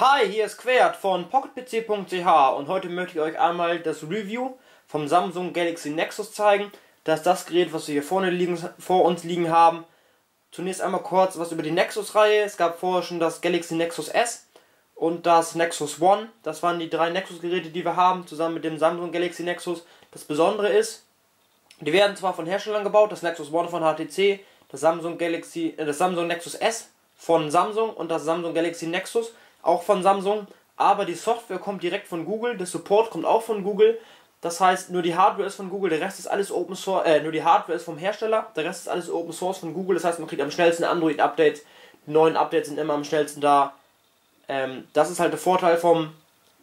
Hi, hier ist Quert von PocketPC.ch und heute möchte ich euch einmal das Review vom Samsung Galaxy Nexus zeigen. Das ist das Gerät, was wir hier vorne liegen, vor uns liegen haben. Zunächst einmal kurz was über die Nexus-Reihe. Es gab vorher schon das Galaxy Nexus S und das Nexus One. Das waren die drei Nexus-Geräte, die wir haben, zusammen mit dem Samsung Galaxy Nexus. Das Besondere ist, die werden zwar von Herstellern gebaut, das Nexus One von HTC, das Samsung Galaxy, äh, das Samsung Nexus S von Samsung und das Samsung Galaxy Nexus auch von Samsung, aber die Software kommt direkt von Google, der Support kommt auch von Google. Das heißt, nur die Hardware ist von Google, der Rest ist alles Open Source, äh, nur die Hardware ist vom Hersteller, der Rest ist alles Open Source von Google. Das heißt, man kriegt am schnellsten Android-Updates. Die neuen Updates sind immer am schnellsten da. Ähm, das ist halt der Vorteil vom,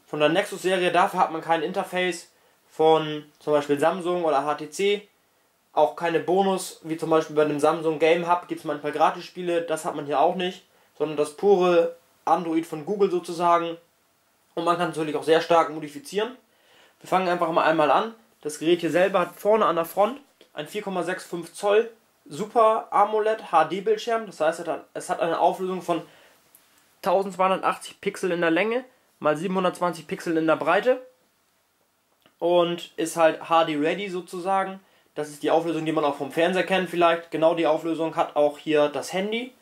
von der Nexus-Serie. Dafür hat man kein Interface von zum Beispiel Samsung oder HTC. Auch keine Bonus, wie zum Beispiel bei dem Samsung Game Hub gibt es manchmal Gratis-Spiele. Das hat man hier auch nicht. Sondern das pure Android von Google sozusagen. Und man kann natürlich auch sehr stark modifizieren. Wir fangen einfach mal einmal an. Das Gerät hier selber hat vorne an der Front ein 4,65 Zoll Super AMOLED HD Bildschirm. Das heißt, es hat eine Auflösung von 1280 Pixel in der Länge mal 720 Pixel in der Breite und ist halt HD ready sozusagen. Das ist die Auflösung, die man auch vom Fernseher kennt vielleicht. Genau die Auflösung hat auch hier das Handy.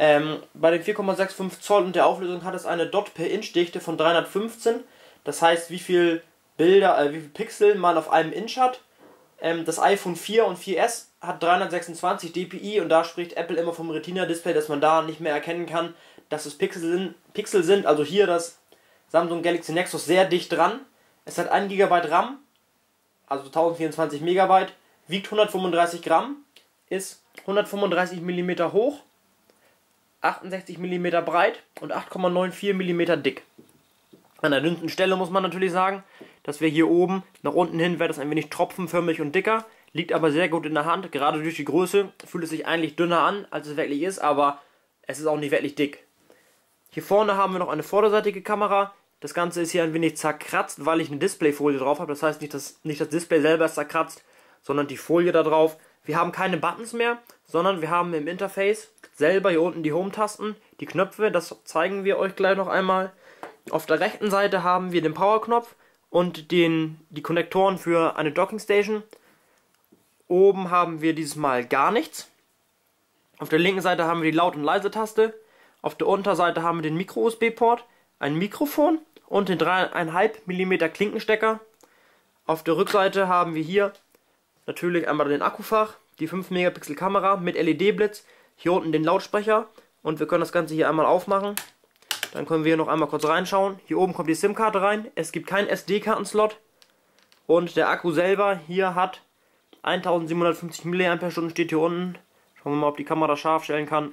Ähm, bei den 4,65 Zoll und der Auflösung hat es eine Dot per Inch Dichte von 315. Das heißt, wie viel Bilder, äh, wie viel Pixel man auf einem Inch hat. Ähm, das iPhone 4 und 4S hat 326 dpi und da spricht Apple immer vom Retina-Display, dass man da nicht mehr erkennen kann, dass es Pixel sind. Pixel sind. Also hier das Samsung Galaxy Nexus sehr dicht dran. Es hat 1 GB RAM, also 1024 MB, wiegt 135 Gramm, ist 135 mm hoch 68 mm breit und 8,94 mm dick. An der dünnsten Stelle muss man natürlich sagen, dass wir hier oben nach unten hin wird das ein wenig tropfenförmig und dicker, liegt aber sehr gut in der Hand. Gerade durch die Größe fühlt es sich eigentlich dünner an, als es wirklich ist, aber es ist auch nicht wirklich dick. Hier vorne haben wir noch eine vorderseitige Kamera. Das Ganze ist hier ein wenig zerkratzt, weil ich eine Displayfolie drauf habe. Das heißt nicht das, nicht das Display selber ist zerkratzt, sondern die Folie da drauf. Wir haben keine Buttons mehr, sondern wir haben im Interface selber hier unten die Home-Tasten, die Knöpfe, das zeigen wir euch gleich noch einmal. Auf der rechten Seite haben wir den Power-Knopf und den, die Konnektoren für eine Docking Station. Oben haben wir dieses Mal gar nichts. Auf der linken Seite haben wir die Laut- und Leise-Taste. Auf der Unterseite haben wir den Micro-USB-Port, ein Mikrofon und den 3,5 mm Klinkenstecker. Auf der Rückseite haben wir hier natürlich einmal den Akkufach, die 5 Megapixel Kamera mit LED-Blitz, hier unten den Lautsprecher und wir können das Ganze hier einmal aufmachen. Dann können wir hier noch einmal kurz reinschauen. Hier oben kommt die SIM-Karte rein. Es gibt keinen SD-Kartenslot. Und der Akku selber hier hat 1750 mAh steht hier unten. Schauen wir mal, ob die Kamera scharf stellen kann.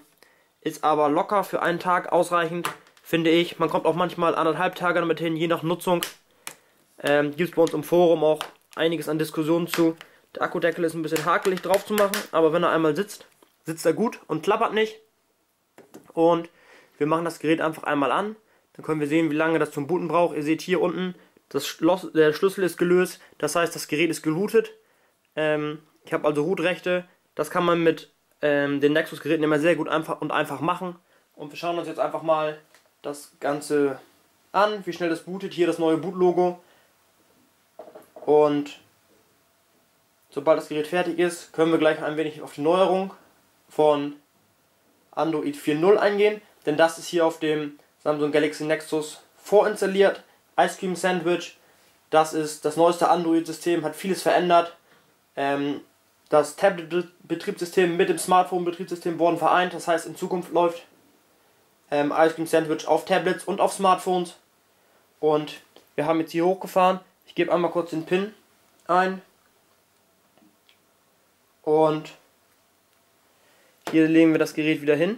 Ist aber locker für einen Tag ausreichend, finde ich. Man kommt auch manchmal anderthalb Tage damit hin, je nach Nutzung. Ähm, Gibt es bei uns im Forum auch einiges an Diskussionen zu. Der Akkudeckel ist ein bisschen hakelig drauf zu machen, aber wenn er einmal sitzt, sitzt er gut und klappert nicht. Und wir machen das Gerät einfach einmal an. Dann können wir sehen, wie lange das zum Booten braucht. Ihr seht hier unten, das Schloss, der Schlüssel ist gelöst. Das heißt, das Gerät ist gelootet. Ähm, ich habe also Rootrechte. Das kann man mit ähm, den Nexus-Geräten immer sehr gut einfach und einfach machen. Und wir schauen uns jetzt einfach mal das Ganze an, wie schnell das bootet. Hier das neue Boot-Logo. Und Sobald das Gerät fertig ist, können wir gleich ein wenig auf die Neuerung von Android 4.0 eingehen, denn das ist hier auf dem Samsung Galaxy Nexus vorinstalliert. Ice Cream Sandwich, das ist das neueste Android-System, hat vieles verändert. Ähm, das Tablet-Betriebssystem mit dem Smartphone-Betriebssystem wurden vereint, das heißt in Zukunft läuft ähm, Ice Cream Sandwich auf Tablets und auf Smartphones. Und wir haben jetzt hier hochgefahren. Ich gebe einmal kurz den Pin ein. Und hier legen wir das Gerät wieder hin.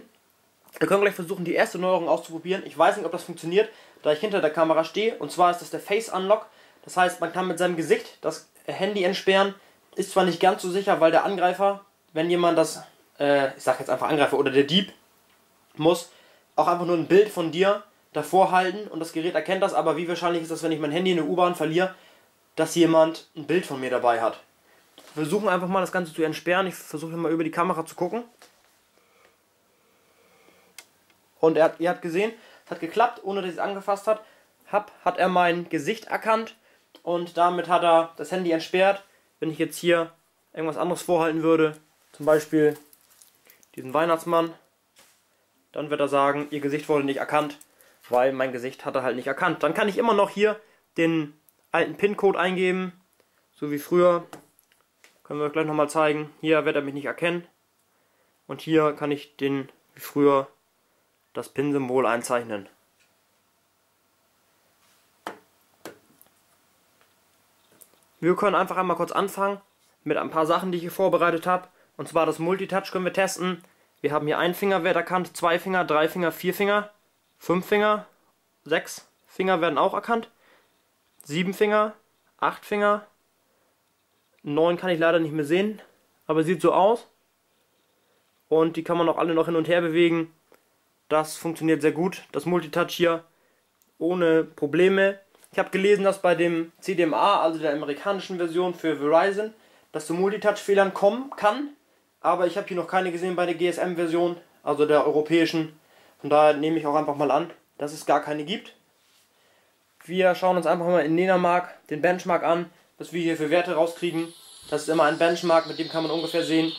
Wir können gleich versuchen, die erste Neuerung auszuprobieren. Ich weiß nicht, ob das funktioniert, da ich hinter der Kamera stehe. Und zwar ist das der Face Unlock. Das heißt, man kann mit seinem Gesicht das Handy entsperren. Ist zwar nicht ganz so sicher, weil der Angreifer, wenn jemand das, äh, ich sag jetzt einfach Angreifer oder der Dieb, muss auch einfach nur ein Bild von dir davor halten und das Gerät erkennt das. Aber wie wahrscheinlich ist das, wenn ich mein Handy in der U-Bahn verliere, dass jemand ein Bild von mir dabei hat? Versuchen einfach mal das Ganze zu entsperren. Ich versuche mal über die Kamera zu gucken. Und er, ihr habt gesehen, hat geklappt, ohne dass ich es angefasst hat. Hab, hat er mein Gesicht erkannt und damit hat er das Handy entsperrt. Wenn ich jetzt hier irgendwas anderes vorhalten würde, zum Beispiel diesen Weihnachtsmann, dann wird er sagen, ihr Gesicht wurde nicht erkannt, weil mein Gesicht hat er halt nicht erkannt. Dann kann ich immer noch hier den alten PIN-Code eingeben, so wie früher. Können wir gleich nochmal zeigen. Hier wird er mich nicht erkennen. Und hier kann ich den, wie früher, das PIN-Symbol einzeichnen. Wir können einfach einmal kurz anfangen mit ein paar Sachen, die ich hier vorbereitet habe. Und zwar das Multitouch können wir testen. Wir haben hier einen Fingerwert erkannt, zwei Finger, drei Finger, vier Finger, fünf Finger, sechs Finger werden auch erkannt, sieben Finger, acht Finger, neun kann ich leider nicht mehr sehen, aber sieht so aus. Und die kann man auch alle noch hin und her bewegen. Das funktioniert sehr gut, das Multitouch hier, ohne Probleme. Ich habe gelesen, dass bei dem CDMA, also der amerikanischen Version für Verizon, dass zu Multitouch-Fehlern kommen kann. Aber ich habe hier noch keine gesehen bei der GSM-Version, also der europäischen. Von daher nehme ich auch einfach mal an, dass es gar keine gibt. Wir schauen uns einfach mal in Nenamark den Benchmark an, was wir hier für Werte rauskriegen. Das ist immer ein Benchmark, mit dem kann man ungefähr sehen,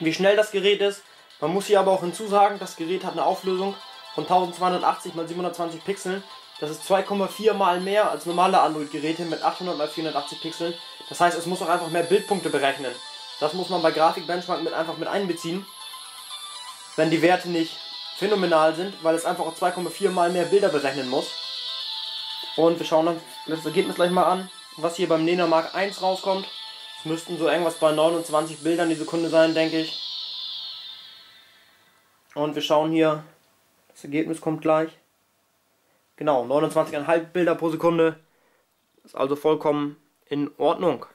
wie schnell das Gerät ist. Man muss hier aber auch hinzusagen, das Gerät hat eine Auflösung von 1280 x 720 Pixeln. Das ist 2,4 mal mehr als normale Android-Geräte mit 800 x 480 Pixeln. Das heißt, es muss auch einfach mehr Bildpunkte berechnen. Das muss man bei Grafikbenchmark mit einfach mit einbeziehen, wenn die Werte nicht phänomenal sind, weil es einfach auch 2,4 mal mehr Bilder berechnen muss. Und wir schauen uns das Ergebnis gleich mal an, was hier beim Nena Mark 1 rauskommt. Es müssten so irgendwas bei 29 Bildern die Sekunde sein, denke ich. Und wir schauen hier, das Ergebnis kommt gleich. Genau, 29,5 Bilder pro Sekunde. Ist also vollkommen in Ordnung.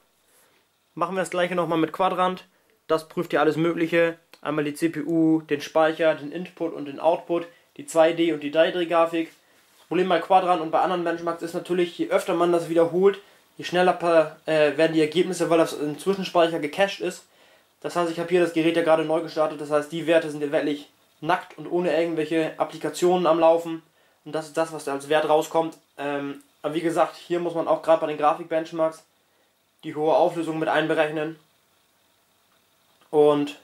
Machen wir das gleiche nochmal mit Quadrant. Das prüft hier alles Mögliche. Einmal die CPU, den Speicher, den Input und den Output, die 2D und die 3D-Grafik. Das Problem bei Quadrant und bei anderen Benchmarks ist natürlich, je öfter man das wiederholt, je schneller äh, werden die Ergebnisse, weil das im Zwischenspeicher gecached ist. Das heißt, ich habe hier das Gerät ja gerade neu gestartet, das heißt, die Werte sind ja wirklich nackt und ohne irgendwelche Applikationen am Laufen. Und das ist das, was da als Wert rauskommt. Ähm, aber wie gesagt, hier muss man auch gerade bei den Grafik-Benchmarks die hohe Auflösung mit einberechnen. Und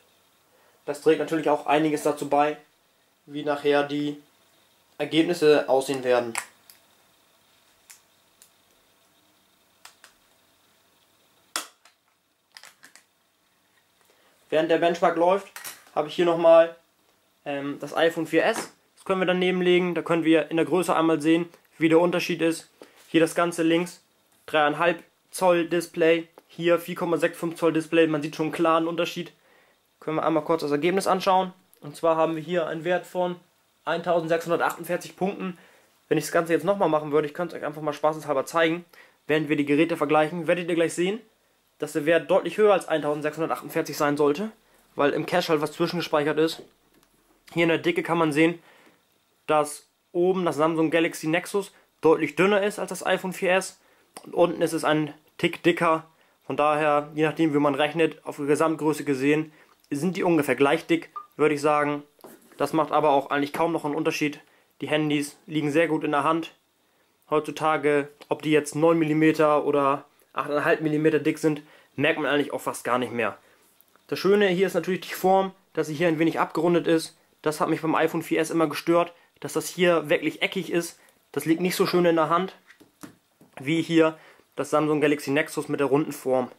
das trägt natürlich auch einiges dazu bei, wie nachher die Ergebnisse aussehen werden. Während der Benchmark läuft, habe ich hier nochmal ähm, das iPhone 4S. Das können wir daneben legen. Da können wir in der Größe einmal sehen, wie der Unterschied ist. Hier das Ganze links 3,5 Zoll Display, hier 4,65 Zoll Display. Man sieht schon einen klaren Unterschied. Können wir einmal kurz das Ergebnis anschauen. Und zwar haben wir hier einen Wert von 1648 Punkten. Wenn ich das Ganze jetzt nochmal machen würde, ich könnte es euch einfach mal spaßeshalber zeigen, während wir die Geräte vergleichen, werdet ihr gleich sehen, dass der Wert deutlich höher als 1648 sein sollte, weil im Cache halt was zwischengespeichert ist. Hier in der Dicke kann man sehen, dass oben das Samsung Galaxy Nexus deutlich dünner ist als das iPhone 4S und unten ist es ein Tick dicker. Von daher, je nachdem wie man rechnet, auf die Gesamtgröße gesehen, sind die ungefähr gleich dick, würde ich sagen. Das macht aber auch eigentlich kaum noch einen Unterschied. Die Handys liegen sehr gut in der Hand. Heutzutage, ob die jetzt 9 mm oder 8,5 mm dick sind, merkt man eigentlich auch fast gar nicht mehr. Das Schöne hier ist natürlich die Form, dass sie hier ein wenig abgerundet ist. Das hat mich beim iPhone 4S immer gestört, dass das hier wirklich eckig ist. Das liegt nicht so schön in der Hand, wie hier das Samsung Galaxy Nexus mit der runden Form.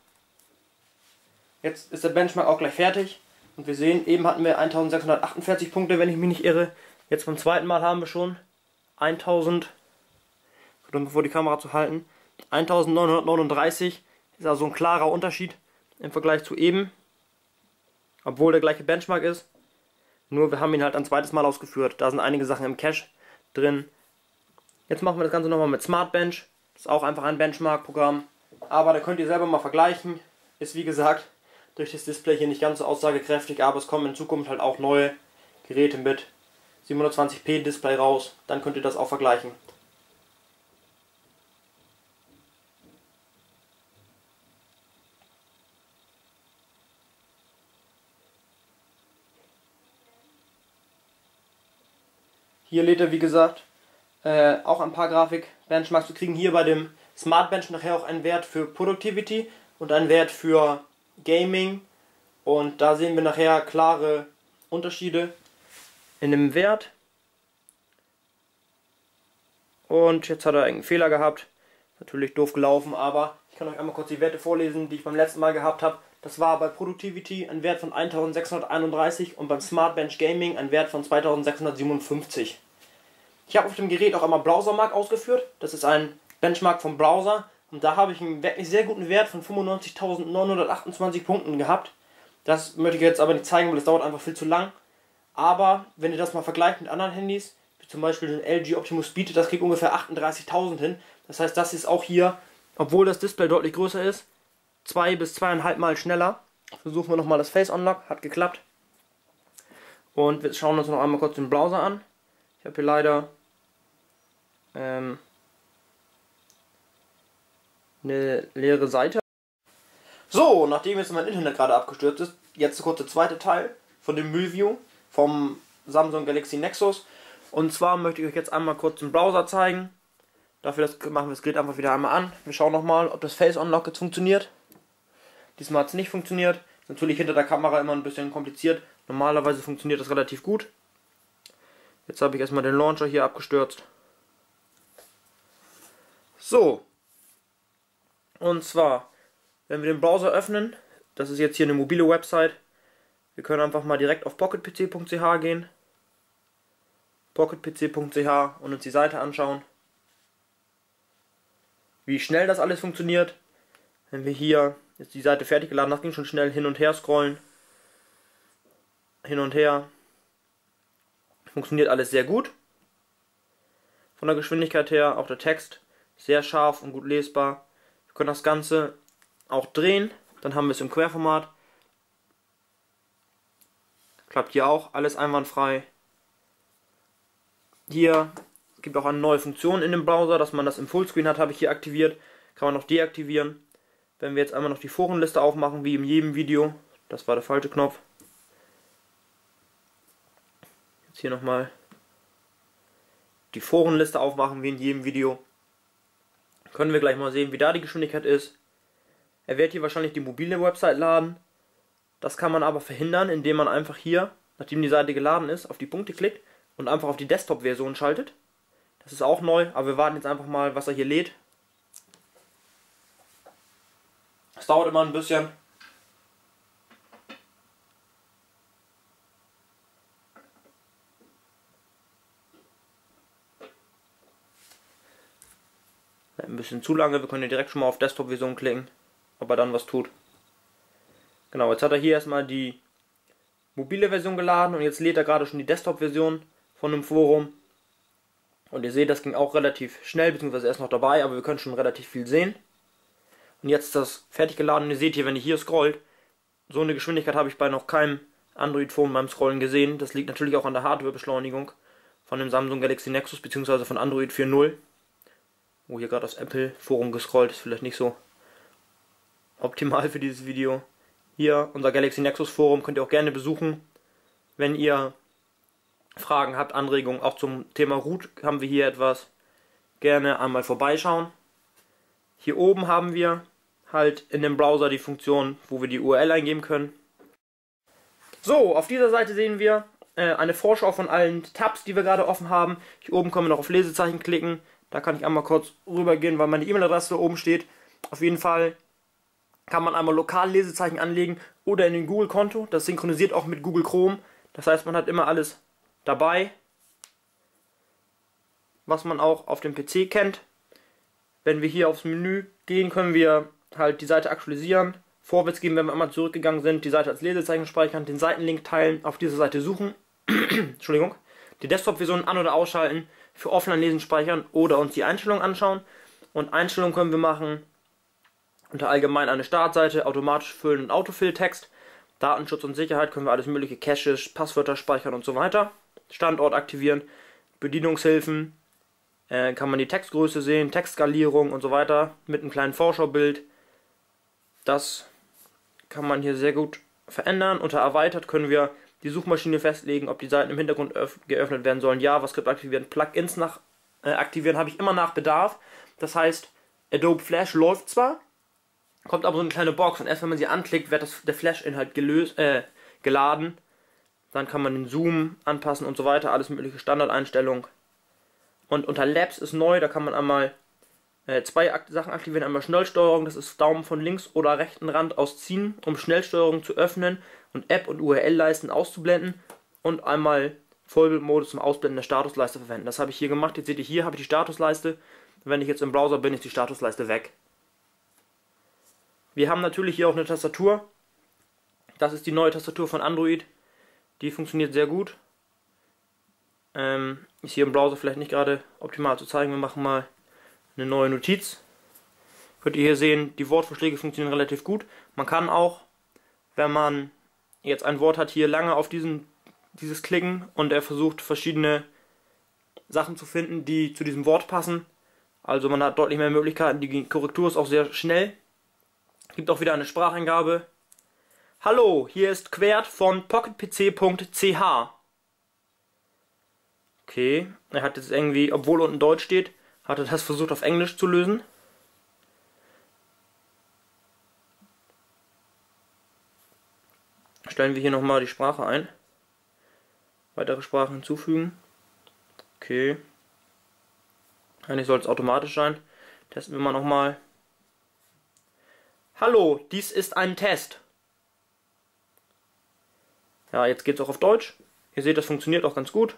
Jetzt ist der Benchmark auch gleich fertig. Und wir sehen, eben hatten wir 1648 Punkte, wenn ich mich nicht irre. Jetzt beim zweiten Mal haben wir schon 1000, bevor die Kamera zu halten, 1939 ist also ein klarer Unterschied im Vergleich zu eben, obwohl der gleiche Benchmark ist. Nur wir haben ihn halt ein zweites Mal ausgeführt. Da sind einige Sachen im Cache drin. Jetzt machen wir das Ganze nochmal mit Smartbench. Das ist auch einfach ein Benchmark-Programm. Aber da könnt ihr selber mal vergleichen. Ist wie gesagt durch das Display hier nicht ganz so aussagekräftig, aber es kommen in Zukunft halt auch neue Geräte mit 720p Display raus. Dann könnt ihr das auch vergleichen. Hier lädt er wie gesagt äh, auch ein paar Grafik-Benchmarks. Wir kriegen hier bei dem Smart Bench nachher auch einen Wert für Productivity und einen Wert für Gaming. Und da sehen wir nachher klare Unterschiede in dem Wert. Und jetzt hat er einen Fehler gehabt. Natürlich doof gelaufen, aber ich kann euch einmal kurz die Werte vorlesen, die ich beim letzten Mal gehabt habe. Das war bei Productivity ein Wert von 1631 und beim Smart Bench Gaming ein Wert von 2657. Ich habe auf dem Gerät auch einmal Browsermark ausgeführt. Das ist ein Benchmark vom Browser. Und da habe ich einen wirklich sehr guten Wert von 95.928 Punkten gehabt. Das möchte ich jetzt aber nicht zeigen, weil es dauert einfach viel zu lang. Aber wenn ihr das mal vergleicht mit anderen Handys, wie zum Beispiel den LG Optimus Speed, das kriegt ungefähr 38.000 hin. Das heißt, das ist auch hier, obwohl das Display deutlich größer ist, zwei bis zweieinhalb Mal schneller. Versuchen wir nochmal das Face Unlock, hat geklappt. Und wir schauen uns noch einmal kurz den Browser an. Ich habe hier leider ähm, eine leere Seite. So, nachdem jetzt mein Internet gerade abgestürzt ist, jetzt kurz der zweite Teil von dem Review vom Samsung Galaxy Nexus. Und zwar möchte ich euch jetzt einmal kurz den Browser zeigen. Dafür machen wir das Gerät einfach wieder einmal an. Wir schauen nochmal, ob das Face Unlock jetzt funktioniert. Diesmal hat es nicht funktioniert. Natürlich hinter der Kamera immer ein bisschen kompliziert. Normalerweise funktioniert das relativ gut. Jetzt habe ich erstmal den Launcher hier abgestürzt. So. Und zwar, wenn wir den Browser öffnen, das ist jetzt hier eine mobile Website. Wir können einfach mal direkt auf pocketpc.ch gehen. pocketpc.ch und uns die Seite anschauen. Wie schnell das alles funktioniert. Wenn wir hier jetzt die Seite fertig geladen, das ging schon schnell hin und her scrollen. Hin und her. Funktioniert alles sehr gut. Von der Geschwindigkeit her, auch der Text sehr scharf und gut lesbar. Wir können das Ganze auch drehen, dann haben wir es im Querformat. Klappt hier auch, alles einwandfrei. Hier gibt auch eine neue Funktion in dem Browser, dass man das im Fullscreen hat, habe ich hier aktiviert. Kann man noch deaktivieren. Wenn wir jetzt einmal noch die Forenliste aufmachen, wie in jedem Video, das war der falsche Knopf, Jetzt hier nochmal die Forenliste aufmachen, wie in jedem Video. Können wir gleich mal sehen, wie da die Geschwindigkeit ist. Er wird hier wahrscheinlich die mobile Website laden. Das kann man aber verhindern, indem man einfach hier, nachdem die Seite geladen ist, auf die Punkte klickt und einfach auf die Desktop-Version schaltet. Das ist auch neu, aber wir warten jetzt einfach mal, was er hier lädt. Es dauert immer ein bisschen. Ein bisschen zu lange, wir können direkt schon mal auf Desktop-Vision klicken, ob er dann was tut. Genau, jetzt hat er hier erstmal die mobile Version geladen und jetzt lädt er gerade schon die Desktop-Version von dem Forum. Und ihr seht, das ging auch relativ schnell, beziehungsweise er ist noch dabei, aber wir können schon relativ viel sehen. Und jetzt das fertig geladen und ihr seht hier, wenn ihr hier scrollt, so eine Geschwindigkeit habe ich bei noch keinem Android-Phone beim Scrollen gesehen. Das liegt natürlich auch an der Hardware-Beschleunigung von dem Samsung Galaxy Nexus, beziehungsweise von Android 4.0 wo hier gerade das Apple Forum gescrollt ist, vielleicht nicht so optimal für dieses Video. Hier unser Galaxy Nexus Forum könnt ihr auch gerne besuchen, wenn ihr Fragen habt, Anregungen, auch zum Thema Root haben wir hier etwas. Gerne einmal vorbeischauen. Hier oben haben wir halt in dem Browser die Funktion, wo wir die URL eingeben können. So, auf dieser Seite sehen wir äh, eine Vorschau von allen Tabs, die wir gerade offen haben. Hier oben können wir noch auf Lesezeichen klicken. Da kann ich einmal kurz rübergehen, weil meine E-Mail-Adresse oben steht. Auf jeden Fall kann man einmal lokal Lesezeichen anlegen oder in den Google-Konto. Das synchronisiert auch mit Google Chrome. Das heißt, man hat immer alles dabei, was man auch auf dem PC kennt. Wenn wir hier aufs Menü gehen, können wir halt die Seite aktualisieren. Vorwärts gehen, wenn wir einmal zurückgegangen sind, die Seite als Lesezeichen speichern, den Seitenlink teilen, auf dieser Seite suchen. Entschuldigung. Die Desktop-Version an- oder ausschalten für Offline-Lesen speichern oder uns die Einstellungen anschauen. Und Einstellungen können wir machen unter allgemein eine Startseite, automatisch füllen und Autofill-Text. Datenschutz und Sicherheit können wir alles mögliche Caches, Passwörter speichern und so weiter. Standort aktivieren, Bedienungshilfen, äh, kann man die Textgröße sehen, Textskalierung und so weiter mit einem kleinen Vorschaubild. Das kann man hier sehr gut verändern. Unter erweitert können wir die Suchmaschine festlegen, ob die Seiten im Hintergrund geöffnet werden sollen, JavaScript aktivieren, Plugins nach äh, aktivieren, habe ich immer nach Bedarf. Das heißt, Adobe Flash läuft zwar, kommt aber so eine kleine Box und erst wenn man sie anklickt, wird das, der Flash-Inhalt äh, geladen. Dann kann man den Zoom anpassen und so weiter, alles mögliche Standardeinstellungen. Und unter Labs ist neu, da kann man einmal äh, zwei Akt Sachen aktivieren. Einmal Schnellsteuerung, das ist Daumen von links oder rechten Rand ausziehen, um Schnellsteuerung zu öffnen und App und URL-Leisten auszublenden. Und einmal Vollbildmodus zum Ausblenden der Statusleiste verwenden. Das habe ich hier gemacht. Jetzt seht ihr hier, habe ich die Statusleiste. Wenn ich jetzt im Browser bin, ist die Statusleiste weg. Wir haben natürlich hier auch eine Tastatur. Das ist die neue Tastatur von Android. Die funktioniert sehr gut. Ähm, ist hier im Browser vielleicht nicht gerade optimal zu zeigen. Wir machen mal eine neue Notiz. Könnt ihr hier sehen, die Wortvorschläge funktionieren relativ gut. Man kann auch, wenn man jetzt ein Wort hat, hier lange auf diesen, dieses klicken und er versucht verschiedene Sachen zu finden, die zu diesem Wort passen. Also man hat deutlich mehr Möglichkeiten. Die Korrektur ist auch sehr schnell. Gibt auch wieder eine Spracheingabe. Hallo, hier ist Quert von pocketpc.ch. Okay, er hat jetzt irgendwie, obwohl unten Deutsch steht, hat er das versucht auf Englisch zu lösen. Stellen wir hier nochmal die Sprache ein. Weitere Sprachen hinzufügen. Okay. Eigentlich soll es automatisch sein. Testen wir mal nochmal. Hallo, dies ist ein Test. Ja, jetzt geht es auch auf Deutsch. Ihr seht, das funktioniert auch ganz gut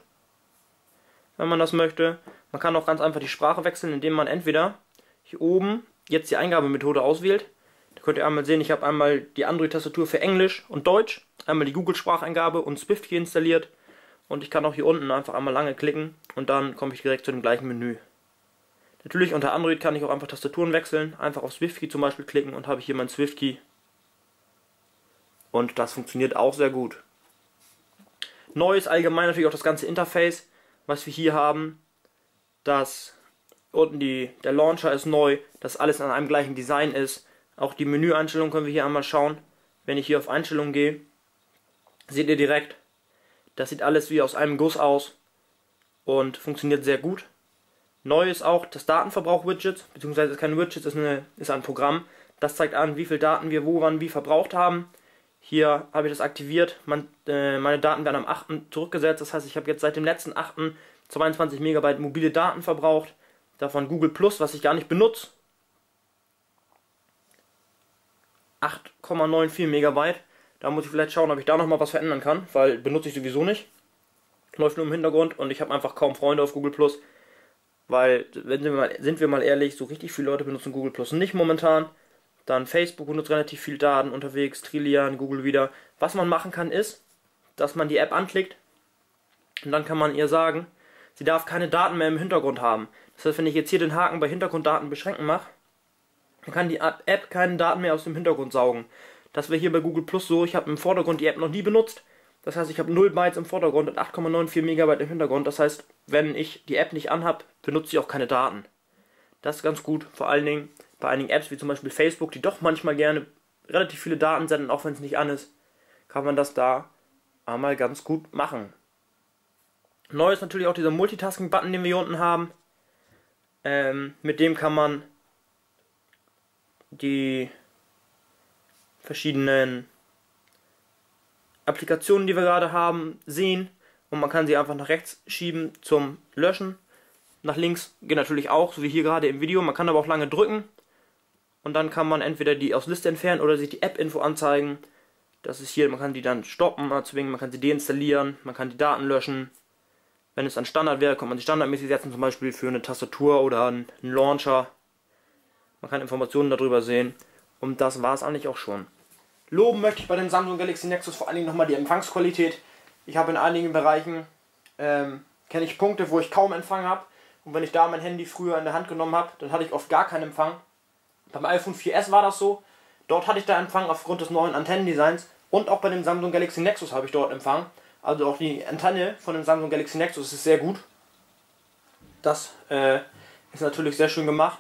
wenn man das möchte. Man kann auch ganz einfach die Sprache wechseln, indem man entweder hier oben jetzt die Eingabemethode auswählt. Da könnt ihr einmal sehen, ich habe einmal die Android-Tastatur für Englisch und Deutsch, einmal die Google-Spracheingabe und Swift hier installiert. Und ich kann auch hier unten einfach einmal lange klicken und dann komme ich direkt zu dem gleichen Menü. Natürlich unter Android kann ich auch einfach Tastaturen wechseln, einfach auf SwiftKey zum Beispiel klicken und habe hier mein SwiftKey. Und das funktioniert auch sehr gut. Neu ist allgemein natürlich auch das ganze Interface was wir hier haben, dass unten die, der Launcher ist neu, dass alles an einem gleichen Design ist. Auch die Menüeinstellungen können wir hier einmal schauen. Wenn ich hier auf Einstellungen gehe, seht ihr direkt, das sieht alles wie aus einem Guss aus und funktioniert sehr gut. Neu ist auch das Datenverbrauch-Widget, beziehungsweise ist kein Widget, ist, eine, ist ein Programm. Das zeigt an, wie viel Daten wir wo, wann, wie verbraucht haben. Hier habe ich das aktiviert. Man, äh, meine Daten werden am 8. zurückgesetzt. Das heißt, ich habe jetzt seit dem letzten 8. 22 Megabyte mobile Daten verbraucht. Davon Google Plus, was ich gar nicht benutze. 8,94 Megabyte. Da muss ich vielleicht schauen, ob ich da nochmal was verändern kann, weil benutze ich sowieso nicht. Läuft nur im Hintergrund und ich habe einfach kaum Freunde auf Google Plus. Weil, wenn wir mal, sind wir mal ehrlich, so richtig viele Leute benutzen Google Plus nicht momentan. Dann Facebook benutzt relativ viel Daten unterwegs, Trillian, Google wieder. Was man machen kann ist, dass man die App anklickt und dann kann man ihr sagen, sie darf keine Daten mehr im Hintergrund haben. Das heißt, wenn ich jetzt hier den Haken bei Hintergrunddaten beschränken mache, dann kann die App keine Daten mehr aus dem Hintergrund saugen. Das wäre hier bei Google Plus so, ich habe im Vordergrund die App noch nie benutzt. Das heißt, ich habe 0 Bytes im Vordergrund und 8,94 Megabyte im Hintergrund. Das heißt, wenn ich die App nicht anhab, benutze ich auch keine Daten. Das ist ganz gut, vor allen Dingen bei einigen Apps wie zum Beispiel Facebook, die doch manchmal gerne relativ viele Daten senden, auch wenn es nicht an ist, kann man das da einmal ganz gut machen. Neu ist natürlich auch dieser Multitasking-Button, den wir hier unten haben. Ähm, mit dem kann man die verschiedenen Applikationen, die wir gerade haben, sehen und man kann sie einfach nach rechts schieben zum Löschen nach links geht natürlich auch, so wie hier gerade im Video. Man kann aber auch lange drücken. Und dann kann man entweder die aus Liste entfernen oder sich die App-Info anzeigen. Das ist hier, man kann die dann stoppen, erzwingen, man kann sie deinstallieren, man kann die Daten löschen. Wenn es ein Standard wäre, kann man sie standardmäßig setzen, zum Beispiel für eine Tastatur oder einen Launcher. Man kann Informationen darüber sehen. Und das war es eigentlich auch schon. Loben möchte ich bei dem Samsung Galaxy Nexus vor allen Dingen nochmal die Empfangsqualität. Ich habe in einigen Bereichen, ähm, kenne ich Punkte, wo ich kaum Empfang habe. Und wenn ich da mein Handy früher in der Hand genommen habe, dann hatte ich oft gar keinen Empfang. Beim iPhone 4S war das so. Dort hatte ich da Empfang aufgrund des neuen Antennendesigns. Und auch bei dem Samsung Galaxy Nexus habe ich dort Empfang. Also auch die Antenne von dem Samsung Galaxy Nexus ist sehr gut. Das äh, ist natürlich sehr schön gemacht.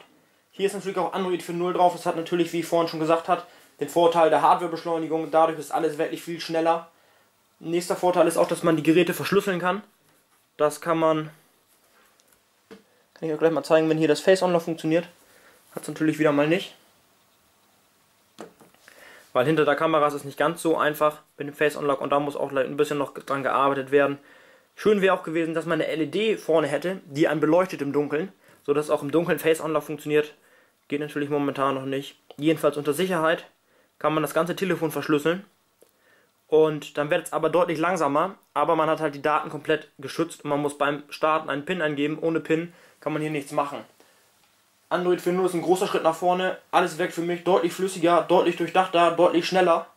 Hier ist natürlich auch Android für 0 drauf. Es hat natürlich, wie ich vorhin schon gesagt habe, den Vorteil der Hardwarebeschleunigung. Dadurch ist alles wirklich viel schneller. Nächster Vorteil ist auch, dass man die Geräte verschlüsseln kann. Das kann man Kann ich euch gleich mal zeigen, wenn hier das Face Unlock funktioniert. Hat es natürlich wieder mal nicht. Weil hinter der Kamera ist es nicht ganz so einfach mit dem Face Unlock und da muss auch ein bisschen noch dran gearbeitet werden. Schön wäre auch gewesen, dass man eine LED vorne hätte, die einen beleuchtet im Dunkeln, sodass auch im Dunkeln Face Unlock funktioniert. Geht natürlich momentan noch nicht. Jedenfalls unter Sicherheit kann man das ganze Telefon verschlüsseln. Und dann wird es aber deutlich langsamer, aber man hat halt die Daten komplett geschützt und man muss beim Starten einen PIN eingeben. Ohne PIN kann man hier nichts machen. Android 4.0 ist ein großer Schritt nach vorne. Alles wirkt für mich deutlich flüssiger, deutlich durchdachter, deutlich schneller.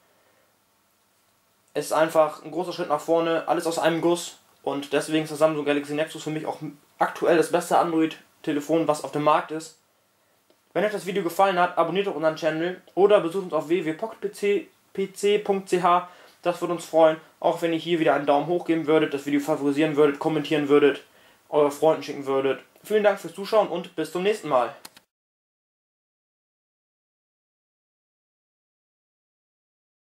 Es ist einfach ein großer Schritt nach vorne, alles aus einem Guss. Und deswegen ist das Samsung Galaxy Nexus für mich auch aktuell das beste Android-Telefon, was auf dem Markt ist. Wenn euch das Video gefallen hat, abonniert doch unseren Channel oder besucht uns auf www.pocketpc.ch. Das würde uns freuen, auch wenn ihr hier wieder einen Daumen hoch geben würdet, das Video favorisieren würdet, kommentieren würdet, eure Freunden schicken würdet. Vielen Dank fürs Zuschauen und bis zum nächsten Mal.